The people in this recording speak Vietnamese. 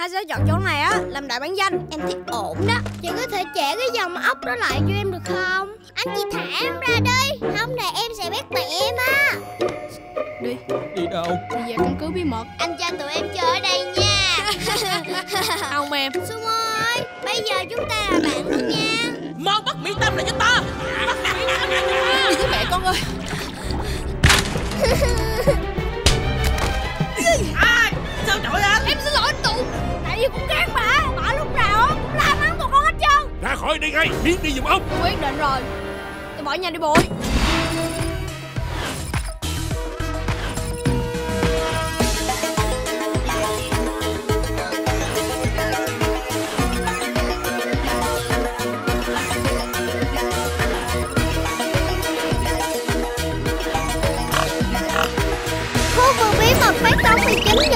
Hai sẽ chọn chỗ này á Làm đại bản danh. Em thấy ổn đó. Chị có thể trẻ cái dòng ốc đó lại cho em được không? Anh chị thả em ra đi. Không là em sẽ bắt mẹ em á. Đi. Đi đâu? Đi về căn cứ bí mật. Anh cho tụi em chơi ở đây nha. Không em. Sumo ơi Bây giờ chúng ta là bạn luôn nha. Mau bắt Mỹ Tâm lại cho ta Bắt Mỹ Tâm lại cho ta Với mẹ con ơi khỏi đây ngay. Biến đi giùm ông. Quyết định rồi. Tôi bỏ nhà đi bụi Khu vừa bí mật phát sóng 19